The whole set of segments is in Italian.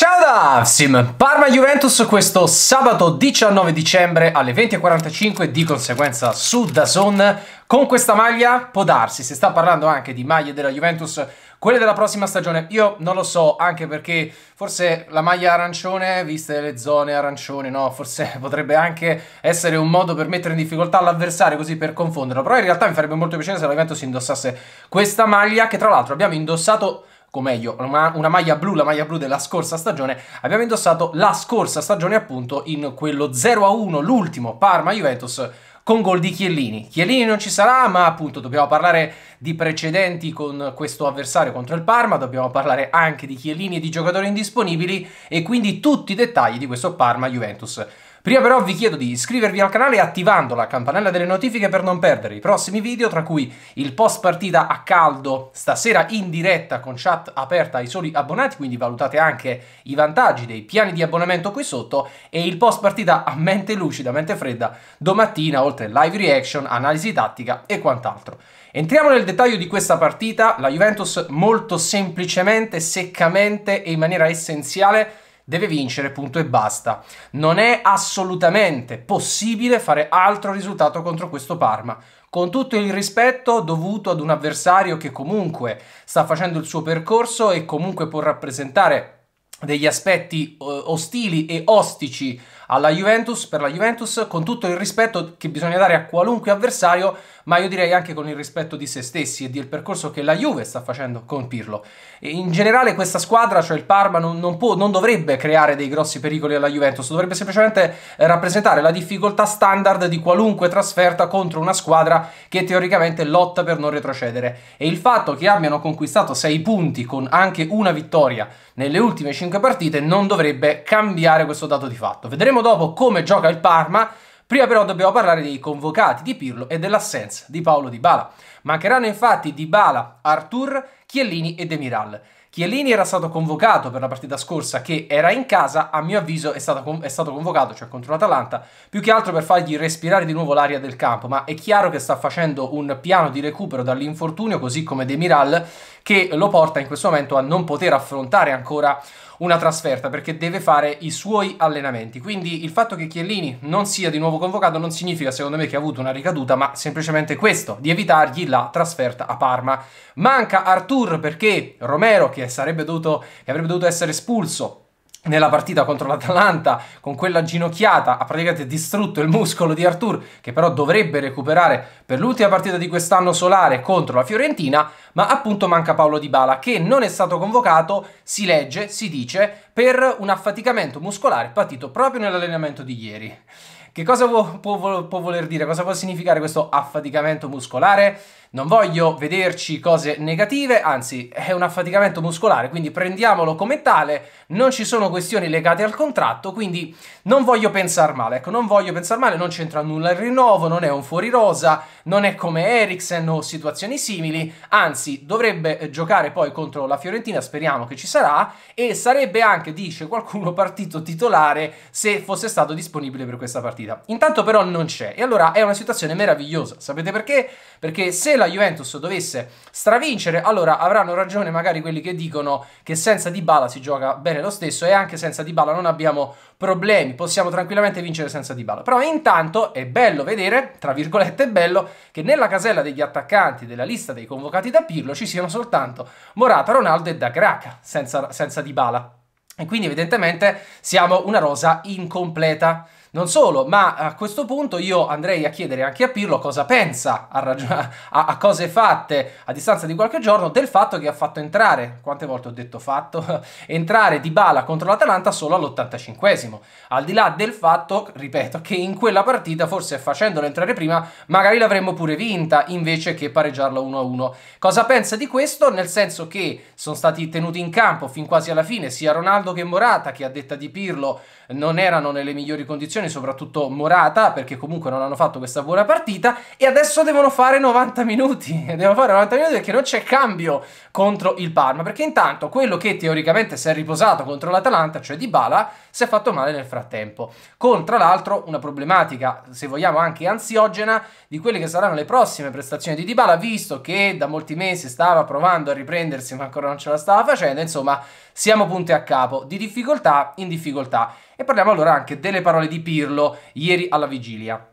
Ciao da Avsim! Parma-Juventus questo sabato 19 dicembre alle 20.45 di conseguenza su DAZN con questa maglia può darsi, si sta parlando anche di maglie della Juventus quelle della prossima stagione, io non lo so, anche perché forse la maglia arancione, viste le zone arancioni, no, forse potrebbe anche essere un modo per mettere in difficoltà l'avversario, così per confonderlo, però in realtà mi farebbe molto piacere se la Juventus indossasse questa maglia, che tra l'altro abbiamo indossato o meglio, una, una, maglia blu, la maglia blu della scorsa stagione, abbiamo indossato la scorsa stagione appunto in quello 0-1, l'ultimo Parma-Juventus con gol di Chiellini. Chiellini non ci sarà, ma appunto dobbiamo parlare di precedenti con questo avversario contro il Parma, dobbiamo parlare anche di Chiellini e di giocatori indisponibili e quindi tutti i dettagli di questo Parma-Juventus. Prima però vi chiedo di iscrivervi al canale attivando la campanella delle notifiche per non perdere i prossimi video, tra cui il post partita a caldo stasera in diretta con chat aperta ai soli abbonati, quindi valutate anche i vantaggi dei piani di abbonamento qui sotto, e il post partita a mente lucida, mente fredda, domattina, oltre live reaction, analisi tattica e quant'altro. Entriamo nel dettaglio di questa partita, la Juventus molto semplicemente, seccamente e in maniera essenziale deve vincere, punto e basta. Non è assolutamente possibile fare altro risultato contro questo Parma. Con tutto il rispetto dovuto ad un avversario che comunque sta facendo il suo percorso e comunque può rappresentare degli aspetti uh, ostili e ostici alla Juventus, per la Juventus, con tutto il rispetto che bisogna dare a qualunque avversario, ma io direi anche con il rispetto di se stessi e del percorso che la Juve sta facendo con Pirlo. In generale questa squadra, cioè il Parma, non, non, può, non dovrebbe creare dei grossi pericoli alla Juventus, dovrebbe semplicemente eh, rappresentare la difficoltà standard di qualunque trasferta contro una squadra che teoricamente lotta per non retrocedere. E il fatto che abbiano conquistato 6 punti con anche una vittoria nelle ultime 5 partite non dovrebbe cambiare questo dato di fatto. Vedremo dopo come gioca il Parma Prima però dobbiamo parlare dei convocati di Pirlo e dell'assenza di Paolo Di Bala. Mancheranno infatti Di Bala, Artur, Chiellini e Demiral. Chiellini era stato convocato per la partita scorsa che era in casa, a mio avviso è stato, è stato convocato, cioè contro l'Atalanta, più che altro per fargli respirare di nuovo l'aria del campo, ma è chiaro che sta facendo un piano di recupero dall'infortunio, così come Demiral, che lo porta in questo momento a non poter affrontare ancora una trasferta perché deve fare i suoi allenamenti. Quindi il fatto che Chiellini non sia di nuovo convocato non significa secondo me che ha avuto una ricaduta, ma semplicemente questo, di evitargli la trasferta a Parma. Manca Artur perché Romero, che, sarebbe dovuto, che avrebbe dovuto essere espulso, nella partita contro l'Atalanta con quella ginocchiata ha praticamente distrutto il muscolo di Artur che però dovrebbe recuperare per l'ultima partita di quest'anno solare contro la Fiorentina ma appunto manca Paolo Di Bala che non è stato convocato si legge, si dice per un affaticamento muscolare patito proprio nell'allenamento di ieri che cosa può, può, può voler dire? Cosa può significare questo affaticamento muscolare? Non voglio vederci cose negative, anzi è un affaticamento muscolare, quindi prendiamolo come tale, non ci sono questioni legate al contratto, quindi non voglio pensare male, ecco, non voglio pensare male, non c'entra nulla il rinnovo, non è un fuori rosa, non è come Eriksen o situazioni simili, anzi dovrebbe giocare poi contro la Fiorentina, speriamo che ci sarà, e sarebbe anche, dice qualcuno, partito titolare se fosse stato disponibile per questa partita. Intanto però non c'è, e allora è una situazione meravigliosa, sapete perché? Perché se la Juventus dovesse stravincere, allora avranno ragione magari quelli che dicono che senza Dybala si gioca bene lo stesso e anche senza Dybala non abbiamo problemi, possiamo tranquillamente vincere senza Dybala. Però intanto è bello vedere, tra virgolette bello, che nella casella degli attaccanti della lista dei convocati da Pirlo ci siano soltanto Morata, Ronaldo e Da Graca, senza, senza Dybala. E quindi evidentemente siamo una rosa incompleta. Non solo, ma a questo punto io andrei a chiedere anche a Pirlo cosa pensa a, a-, a cose fatte a distanza di qualche giorno del fatto che ha fatto entrare, quante volte ho detto fatto, entrare Di Bala contro l'Atalanta solo all'85esimo. Al di là del fatto, ripeto, che in quella partita forse facendolo entrare prima magari l'avremmo pure vinta invece che pareggiarla 1-1. Cosa pensa di questo? Nel senso che sono stati tenuti in campo fin quasi alla fine sia Ronaldo che Morata che a detta di Pirlo non erano nelle migliori condizioni, soprattutto Morata, perché comunque non hanno fatto questa buona partita, e adesso devono fare 90 minuti, devono fare 90 minuti perché non c'è cambio contro il Parma, perché intanto quello che teoricamente si è riposato contro l'Atalanta, cioè Di Bala, si è fatto male nel frattempo, con tra l'altro una problematica, se vogliamo anche ansiogena, di quelle che saranno le prossime prestazioni di Dybala, visto che da molti mesi stava provando a riprendersi ma ancora non ce la stava facendo, insomma siamo punti a capo, di difficoltà in difficoltà. E parliamo allora anche delle parole di Pirlo ieri alla vigilia.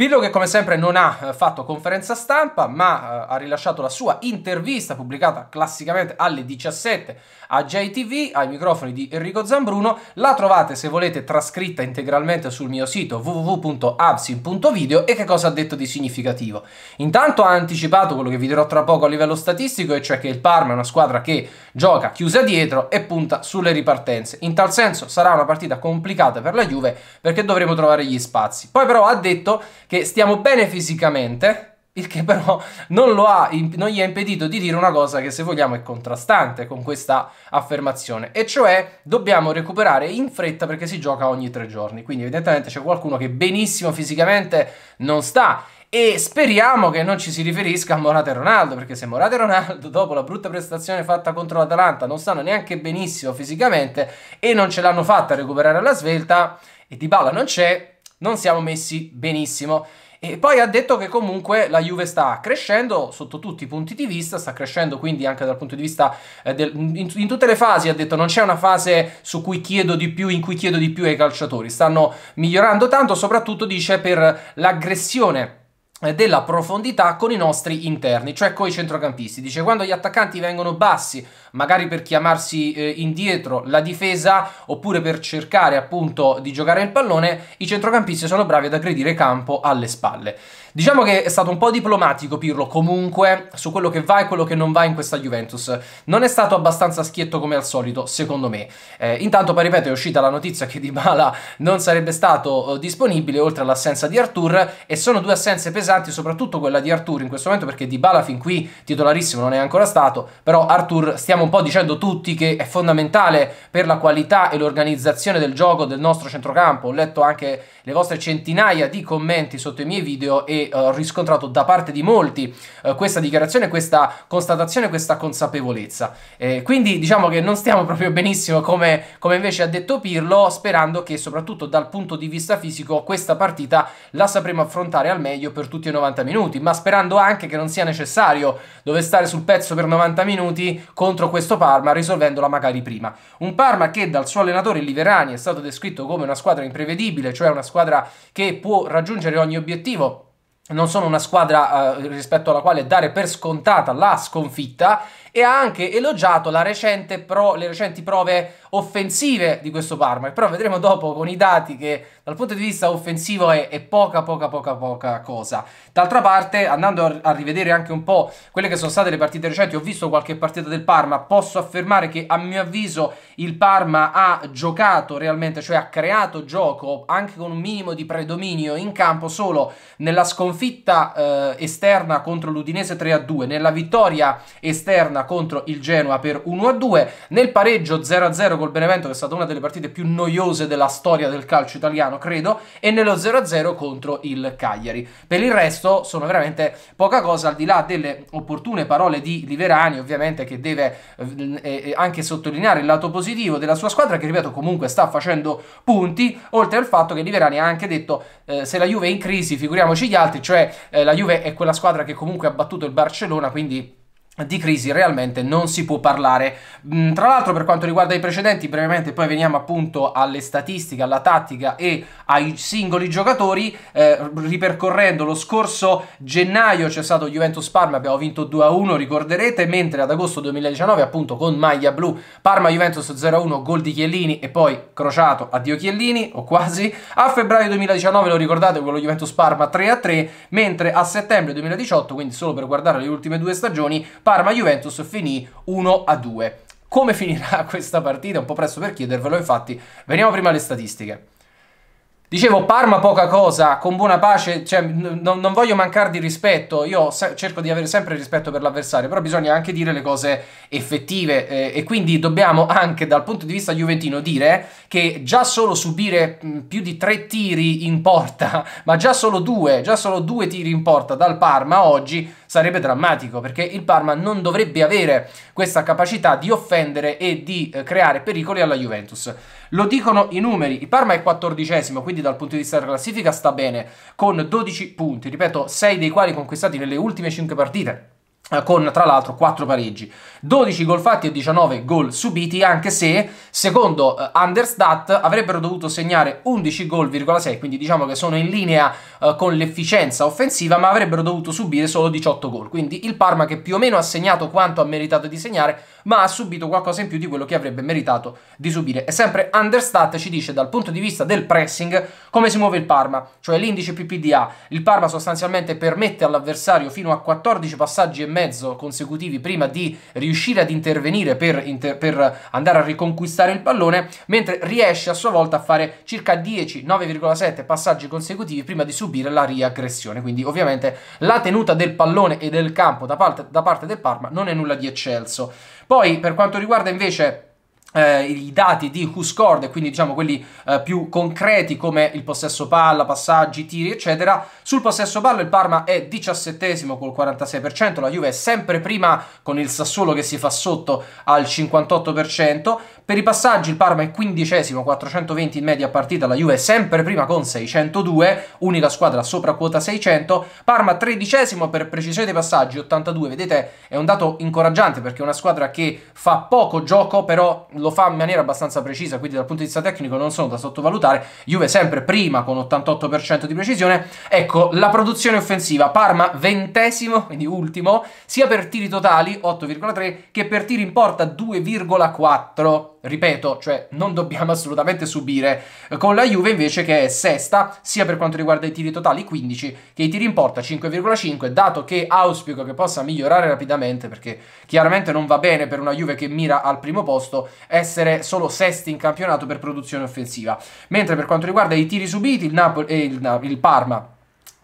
Pirlo che come sempre non ha eh, fatto conferenza stampa ma eh, ha rilasciato la sua intervista pubblicata classicamente alle 17 a JTV ai microfoni di Enrico Zambruno. La trovate se volete trascritta integralmente sul mio sito www.absin.video e che cosa ha detto di significativo? Intanto ha anticipato quello che vi dirò tra poco a livello statistico e cioè che il Parma è una squadra che gioca chiusa dietro e punta sulle ripartenze. In tal senso sarà una partita complicata per la Juve perché dovremo trovare gli spazi. Poi però ha detto che stiamo bene fisicamente, il che però non, ha, non, gli ha impedito di dire una cosa che se vogliamo è contrastante con questa affermazione, e cioè dobbiamo recuperare in fretta perché si gioca ogni tre giorni, quindi evidentemente c'è qualcuno che benissimo fisicamente non sta. E speriamo che non ci si riferisca a Morata e Ronaldo, perché se Morata e Ronaldo, dopo la brutta prestazione fatta contro l'Atalanta, non stanno neanche benissimo fisicamente e non ce l'hanno fatta a recuperare la svelta, e Di Balla non c'è, non siamo messi benissimo. E poi ha detto che comunque la Juve sta crescendo sotto tutti i punti di vista, sta crescendo quindi anche dal punto di vista eh, del, in, in, tutte le fasi, ha detto non c'è una fase su cui chiedo di più, in cui chiedo di più ai calciatori, stanno migliorando tanto, soprattutto dice per l'aggressione della profondità con i nostri interni, cioè con i centrocampisti. Dice quando gli attaccanti vengono bassi, magari per chiamarsi eh, indietro la difesa oppure per cercare appunto di giocare il pallone, i centrocampisti sono bravi ad aggredire campo alle spalle. Diciamo che è stato un po' diplomatico Pirlo comunque su quello che va e quello che non va in questa Juventus. Non è stato abbastanza schietto come al solito, secondo me. Eh, intanto, poi ripeto, è uscita la notizia che Dybala non sarebbe stato eh, disponibile oltre all'assenza di Artur e sono due assenze pesanti, soprattutto quella di Artur in questo momento perché Dybala fin qui titolarissimo non è ancora stato, però Artur stiamo un po' dicendo tutti che è fondamentale per la qualità e l'organizzazione del gioco del nostro centrocampo. Ho letto anche le vostre centinaia di commenti sotto i miei video e uh, ho riscontrato da parte di molti uh, questa dichiarazione, questa constatazione, questa consapevolezza. Eh, quindi diciamo che non stiamo proprio benissimo come, come invece ha detto Pirlo, sperando che soprattutto dal punto di vista fisico questa partita la sapremo affrontare al meglio per tutti i 90 minuti, ma sperando anche che non sia necessario dover stare sul pezzo per 90 minuti contro questo Parma, risolvendola magari prima. Un Parma che dal suo allenatore Liverani è stato descritto come una squadra imprevedibile, cioè una squadra squadra che può raggiungere ogni obiettivo. Non sono una squadra uh, rispetto alla quale dare per scontata la sconfitta e ha anche elogiato recente pro, le recenti prove offensive di questo Parma, però vedremo dopo con i dati che dal punto di vista offensivo è, è poca poca poca poca cosa. D'altra parte, andando a, rivedere anche un po' quelle che sono state le partite recenti, ho visto qualche partita del Parma, posso affermare che a mio avviso il Parma ha giocato realmente, cioè ha creato gioco anche con un minimo di predominio in campo solo nella sconfitta eh, esterna contro l'Udinese 3-2, nella vittoria esterna contro il Genoa per 1-2, nel pareggio 0-0 col Benevento che è stata una delle partite più noiose della storia del calcio italiano, credo, e nello 0-0 contro il Cagliari. Per il resto sono veramente poca cosa, al di là delle opportune parole di Liverani, ovviamente che deve eh, eh, anche sottolineare il lato positivo della sua squadra, che ripeto comunque sta facendo punti, oltre al fatto che Liverani ha anche detto eh, se la Juve è in crisi figuriamoci gli altri, cioè eh, la Juve è quella squadra che comunque ha battuto il Barcellona, quindi di crisi realmente non si può parlare. Mm, tra l'altro per quanto riguarda i precedenti, brevemente poi veniamo appunto alle statistiche, alla tattica e ai singoli giocatori, eh, ripercorrendo lo scorso gennaio c'è stato Juventus Parma, abbiamo vinto 2-1, ricorderete, mentre ad agosto 2019 appunto con maglia blu Parma Juventus 0-1, gol di Chiellini e poi crociato addio Chiellini o quasi. A febbraio 2019 lo ricordate quello Juventus Parma 3-3, mentre a settembre 2018, quindi solo per guardare le ultime due stagioni, Parma-Juventus finì 1-2. Come finirà questa partita? Un po' presto per chiedervelo, infatti veniamo prima alle statistiche. Dicevo, Parma poca cosa, con buona pace, cioè, non voglio mancare di rispetto, io cerco di avere sempre rispetto per l'avversario, però bisogna anche dire le cose effettive eh, e quindi dobbiamo anche dal punto di vista juventino dire che già solo subire mh, più di tre tiri in porta, ma già solo due, già solo due tiri in porta dal Parma oggi sarebbe drammatico perché il Parma non dovrebbe avere questa capacità di offendere e di eh, creare pericoli alla Juventus. Lo dicono i numeri, il Parma è quattordicesimo, quindi dal punto di vista della classifica sta bene, con 12 punti, ripeto, 6 dei quali conquistati nelle ultime 5 partite con tra l'altro 4 pareggi. 12 gol fatti e 19 gol subiti, anche se secondo uh, Understat avrebbero dovuto segnare 11 gol,6, quindi diciamo che sono in linea uh, con l'efficienza offensiva, ma avrebbero dovuto subire solo 18 gol. Quindi il Parma che più o meno ha segnato quanto ha meritato di segnare, ma ha subito qualcosa in più di quello che avrebbe meritato di subire. E sempre Understat ci dice dal punto di vista del pressing come si muove il Parma, cioè l'indice PPDA. Il Parma sostanzialmente permette all'avversario fino a 14 passaggi e mezzo consecutivi prima di riuscire ad intervenire per, inter per andare a riconquistare il pallone, mentre riesce a sua volta a fare circa 10, 9,7 passaggi consecutivi prima di subire la riaggressione. Quindi ovviamente la tenuta del pallone e del campo da parte, da parte del Parma non è nulla di eccelso. Poi per quanto riguarda invece eh, i dati di Who Scored, quindi diciamo quelli eh, più concreti come il possesso palla, passaggi, tiri, eccetera. Sul possesso palla il Parma è diciassettesimo col 46%, la Juve è sempre prima con il Sassuolo che si fa sotto al 58%. Per i passaggi il Parma è quindicesimo, 420 in media partita, la Juve è sempre prima con 602, unica squadra sopra quota 600. Parma tredicesimo per precisione dei passaggi, 82. Vedete, è un dato incoraggiante perché è una squadra che fa poco gioco, però lo fa in maniera abbastanza precisa, quindi dal punto di vista tecnico non sono da sottovalutare. Juve sempre prima con 88% di precisione. Ecco, la produzione offensiva, Parma ventesimo, quindi ultimo, sia per tiri totali 8,3 che per tiri in porta 2,4 ripeto, cioè non dobbiamo assolutamente subire con la Juve invece che è sesta sia per quanto riguarda i tiri totali 15 che i tiri in porta 5,5 dato che auspico che possa migliorare rapidamente perché chiaramente non va bene per una Juve che mira al primo posto essere solo sesti in campionato per produzione offensiva. Mentre per quanto riguarda i tiri subiti il, Napoli, eh, il, il Parma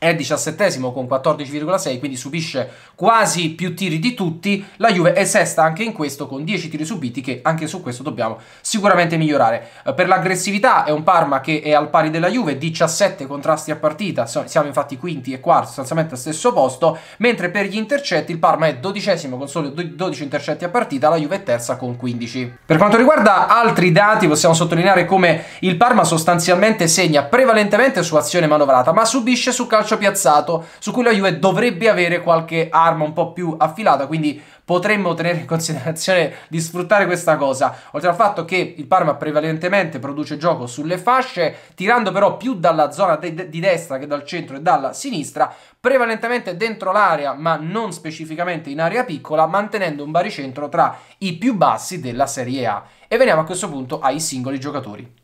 è diciassettesimo con 14,6, quindi subisce quasi più tiri di tutti. La Juve è sesta anche in questo con 10 tiri subiti che anche su questo dobbiamo sicuramente migliorare. Eh, per l'aggressività è un Parma che è al pari della Juve, 17 contrasti a partita, siamo infatti quinti e quarti, sostanzialmente al stesso posto, mentre per gli intercetti il Parma è dodicesimo con solo 12 intercetti a partita, la Juve è terza con 15. Per quanto riguarda altri dati possiamo sottolineare come il Parma sostanzialmente segna prevalentemente su azione manovrata, ma subisce su calcio calcio piazzato su cui la Juve dovrebbe avere qualche arma un po' più affilata, quindi potremmo tenere in considerazione di sfruttare questa cosa. Oltre al fatto che il Parma prevalentemente produce gioco sulle fasce, tirando però più dalla zona de di destra che dal centro e dalla sinistra, prevalentemente dentro l'area, ma non specificamente in area piccola, mantenendo un baricentro tra i più bassi della Serie A. E veniamo a questo punto ai singoli giocatori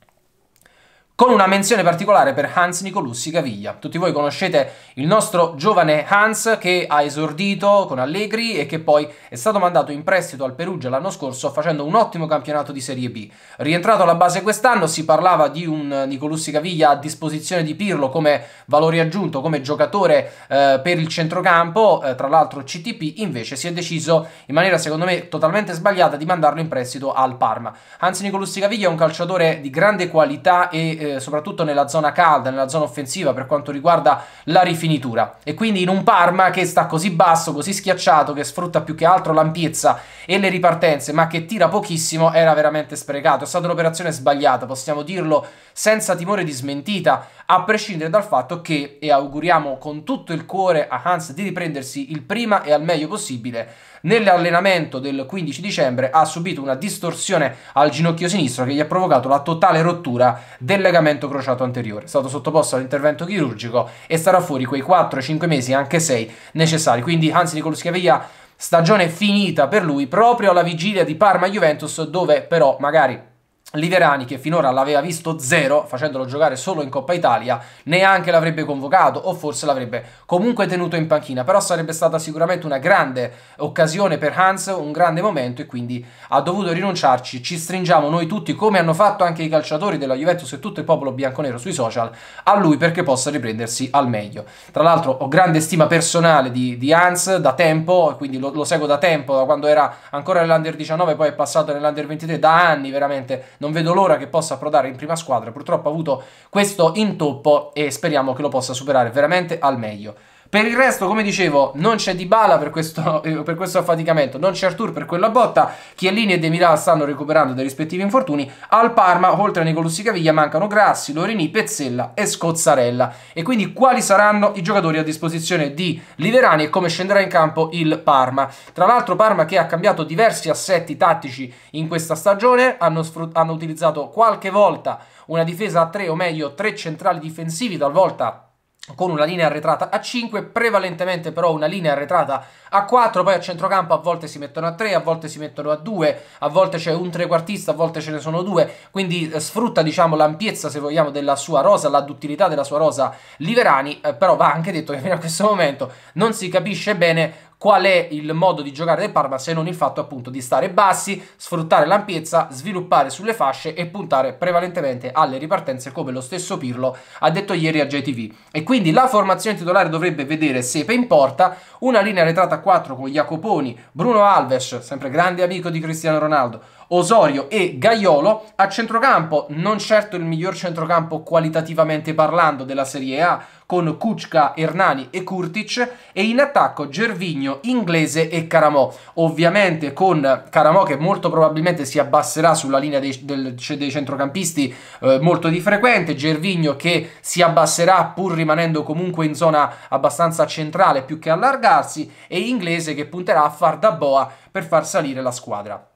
con una menzione particolare per Hans Nicolussi Caviglia. Tutti voi conoscete il nostro giovane Hans che ha esordito con Allegri e che poi è stato mandato in prestito al Perugia l'anno scorso facendo un ottimo campionato di Serie B. Rientrato alla base quest'anno si parlava di un Nicolussi Caviglia a disposizione di Pirlo come valore aggiunto, come giocatore eh, per il centrocampo, eh, tra l'altro CTP, invece si è deciso in maniera secondo me totalmente sbagliata di mandarlo in prestito al Parma. Hans Nicolussi Caviglia è un calciatore di grande qualità e eh, soprattutto nella zona calda, nella zona offensiva per quanto riguarda la rifinitura. E quindi in un Parma che sta così basso, così schiacciato, che sfrutta più che altro l'ampiezza e le ripartenze, ma che tira pochissimo, era veramente sprecato. È stata un'operazione sbagliata, possiamo dirlo senza timore di smentita, a prescindere dal fatto che, e auguriamo con tutto il cuore a Hans di riprendersi il prima e al meglio possibile, nell'allenamento del 15 dicembre ha subito una distorsione al ginocchio sinistro che gli ha provocato la totale rottura del legamento crociato anteriore. È stato sottoposto all'intervento chirurgico e starà fuori quei 4-5 mesi, anche 6 necessari. Quindi Hans Nicoluschi Aviglia stagione finita per lui proprio alla vigilia di Parma-Juventus dove però magari Liverani che finora l'aveva visto zero, facendolo giocare solo in Coppa Italia, neanche l'avrebbe convocato o forse l'avrebbe comunque tenuto in panchina, però sarebbe stata sicuramente una grande occasione per Hans, un grande momento e quindi ha dovuto rinunciarci, ci stringiamo noi tutti come hanno fatto anche i calciatori della Juventus e tutto il popolo bianconero sui social, a lui perché possa riprendersi al meglio. Tra l'altro ho grande stima personale di, di Hans da tempo, quindi lo, lo seguo da tempo, da quando era ancora nell'Under 19, poi è passato nell'Under 23, da anni veramente non vedo l'ora che possa approdare in prima squadra, purtroppo ha avuto questo intoppo e speriamo che lo possa superare veramente al meglio. Per il resto, come dicevo, non c'è Dybala per questo, per questo affaticamento, non c'è Artur per quella botta, Chiellini e Demiral stanno recuperando dai rispettivi infortuni, al Parma, oltre a Nicolussi Caviglia, mancano Grassi, Lorini, Pezzella e Scozzarella. E quindi quali saranno i giocatori a disposizione di Liverani e come scenderà in campo il Parma? Tra l'altro Parma che ha cambiato diversi assetti tattici in questa stagione, hanno, hanno utilizzato qualche volta una difesa a tre o meglio tre centrali difensivi, talvolta con una linea arretrata a 5, prevalentemente però una linea arretrata a 4, poi a centrocampo a volte si mettono a 3, a volte si mettono a 2, a volte c'è un trequartista, a volte ce ne sono due, quindi eh, sfrutta diciamo l'ampiezza se vogliamo della sua rosa, la duttilità della sua rosa Liverani, eh, però va anche detto che fino a questo momento non si capisce bene qual è il modo di giocare del Parma se non il fatto appunto di stare bassi, sfruttare l'ampiezza, sviluppare sulle fasce e puntare prevalentemente alle ripartenze come lo stesso Pirlo ha detto ieri a JTV. E quindi la formazione titolare dovrebbe vedere Sepe in porta, una linea retrata a 4 con Jacoponi, Bruno Alves, sempre grande amico di Cristiano Ronaldo, Osorio e Gaiolo. A centrocampo, non certo il miglior centrocampo qualitativamente parlando della Serie A, con Kuczka, Hernani e Kurtic e in attacco Gervigno, Inglese e Caramò. Ovviamente con Caramò che molto probabilmente si abbasserà sulla linea dei, del, dei centrocampisti eh, molto di frequente, Gervigno che si abbasserà pur rimanendo comunque in zona abbastanza centrale più che allargarsi e Inglese che punterà a far da boa per far salire la squadra.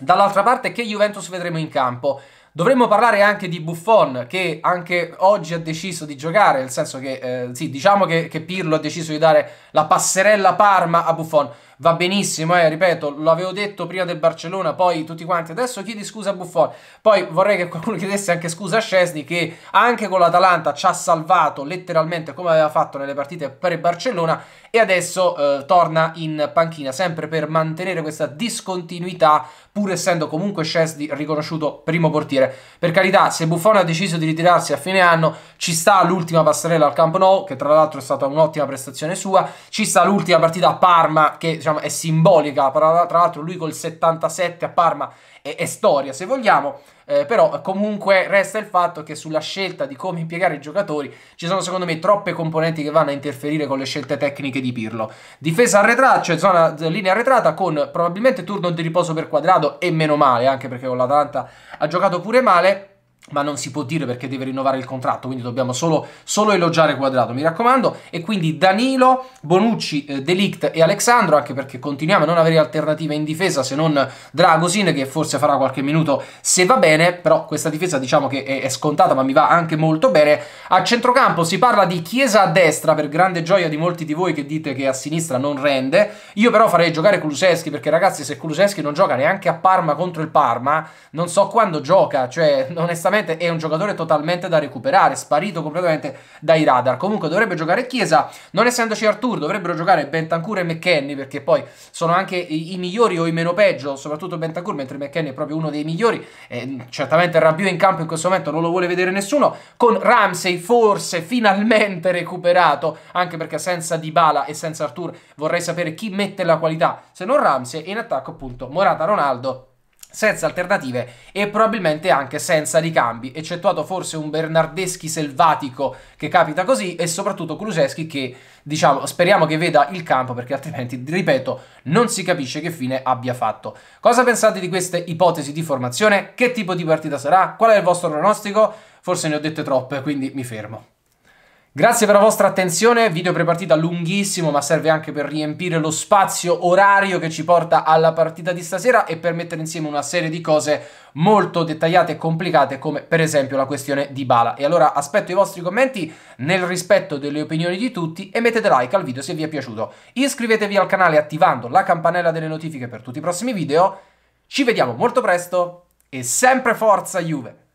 Dall'altra parte, che Juventus vedremo in campo? Dovremmo parlare anche di Buffon, che anche oggi ha deciso di giocare, nel senso che, eh, sì, diciamo che, che Pirlo ha deciso di dare la passerella Parma a Buffon va benissimo, eh, ripeto, l'avevo detto prima del Barcellona, poi tutti quanti, adesso chiedi scusa a Buffon, poi vorrei che qualcuno chiedesse anche scusa a Scesni che anche con l'Atalanta ci ha salvato letteralmente come aveva fatto nelle partite pre-Barcellona e adesso eh, torna in panchina, sempre per mantenere questa discontinuità, pur essendo comunque Scesni riconosciuto primo portiere. Per carità, se Buffon ha deciso di ritirarsi a fine anno, ci sta l'ultima passerella al Camp Nou, che tra l'altro è stata un'ottima prestazione sua, ci sta l'ultima partita a Parma, che diciamo, diciamo, è simbolica, tra l'altro lui col 77 a Parma è, è storia se vogliamo, eh, però comunque resta il fatto che sulla scelta di come impiegare i giocatori ci sono secondo me troppe componenti che vanno a interferire con le scelte tecniche di Pirlo. Difesa arretrata, cioè zona linea arretrata con probabilmente turno di riposo per quadrato e meno male, anche perché con l'Atalanta ha giocato pure male ma non si può dire perché deve rinnovare il contratto, quindi dobbiamo solo, solo elogiare Quadrato, mi raccomando. E quindi Danilo, Bonucci, eh, Delict e Alexandro, anche perché continuiamo a non avere alternative in difesa se non Dragosin, che forse farà qualche minuto se va bene, però questa difesa diciamo che è, è scontata, ma mi va anche molto bene. A centrocampo si parla di Chiesa a destra, per grande gioia di molti di voi che dite che a sinistra non rende. Io però farei giocare Kuluseschi, perché ragazzi se Kuluseschi non gioca neanche a Parma contro il Parma, non so quando gioca, cioè onestamente onestamente è un giocatore totalmente da recuperare, sparito completamente dai radar. Comunque dovrebbe giocare Chiesa, non essendoci Artur, dovrebbero giocare Bentancur e McKenny, perché poi sono anche i, i migliori o i meno peggio, soprattutto Bentancur, mentre McKenny è proprio uno dei migliori. Eh, certamente Rabiot in campo in questo momento non lo vuole vedere nessuno, con Ramsey forse finalmente recuperato, anche perché senza Dybala e senza Artur vorrei sapere chi mette la qualità, se non Ramsey, in attacco appunto Morata Ronaldo senza alternative e probabilmente anche senza ricambi, eccettuato forse un Bernardeschi selvatico che capita così e soprattutto Kuluseschi che, diciamo, speriamo che veda il campo perché altrimenti, ripeto, non si capisce che fine abbia fatto. Cosa pensate di queste ipotesi di formazione? Che tipo di partita sarà? Qual è il vostro pronostico? Forse ne ho dette troppe, quindi mi fermo. Grazie per la vostra attenzione, video prepartita lunghissimo ma serve anche per riempire lo spazio orario che ci porta alla partita di stasera e per mettere insieme una serie di cose molto dettagliate e complicate come per esempio la questione di Bala. E allora aspetto i vostri commenti nel rispetto delle opinioni di tutti e mettete like al video se vi è piaciuto. Iscrivetevi al canale attivando la campanella delle notifiche per tutti i prossimi video. Ci vediamo molto presto e sempre forza Juve!